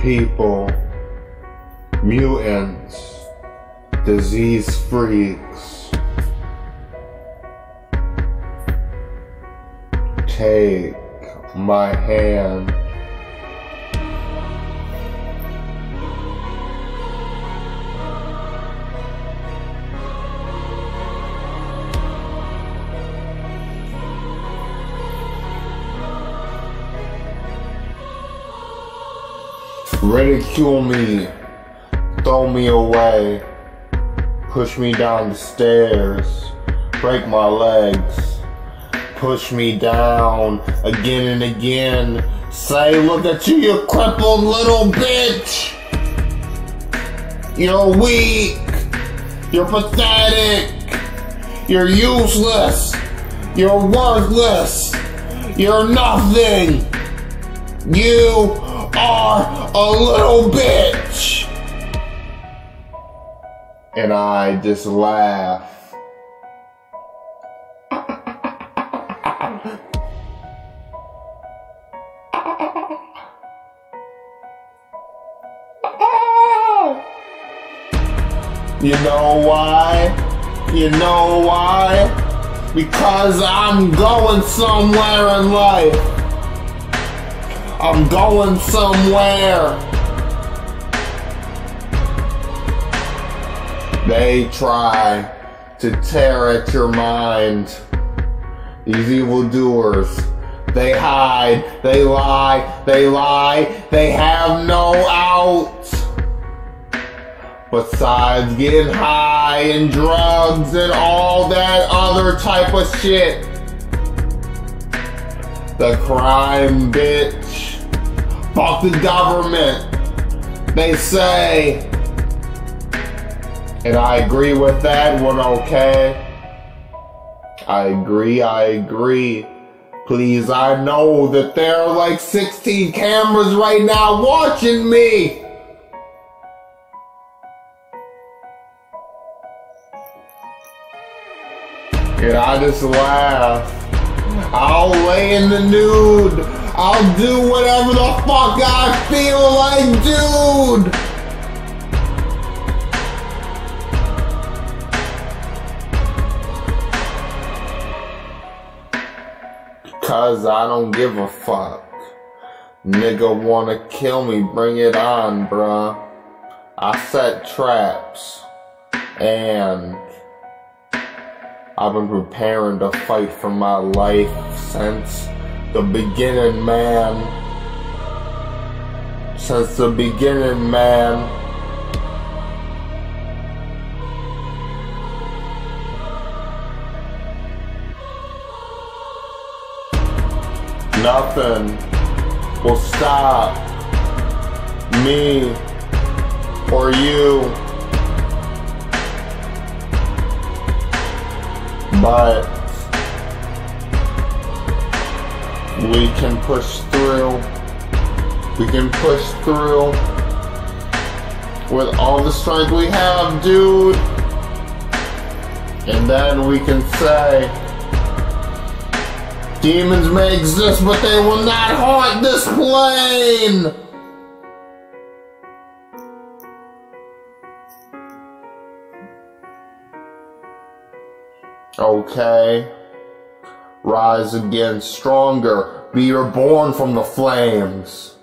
people, mutants, disease freaks. Take my hand. Ridicule me, throw me away, push me down the stairs, break my legs, push me down again and again. Say, look at you, you crippled little bitch! You're weak! You're pathetic! You're useless! You're worthless! You're nothing! You are a little bitch! And I just laugh. You know why? You know why? Because I'm going somewhere in life. I'm going somewhere. They try to tear at your mind. These evildoers. They hide, they lie, they lie, they have no out. Besides getting high and drugs and all that other type of shit. The crime bitch. Fuck the government. They say. And I agree with that one, okay? I agree, I agree. Please, I know that there are like 16 cameras right now watching me. And I just laugh. I'll lay in the nude. I'll do whatever the fuck I feel like, dude. Cause I don't give a fuck. Nigga wanna kill me, bring it on, bruh. I set traps. And I've been preparing to fight for my life since the beginning, man. Since the beginning, man. Nothing will stop me or you. But we can push through. We can push through with all the strength we have, dude. And then we can say, demons may exist, but they will not haunt this plane. Okay. Rise again stronger. Be reborn from the flames.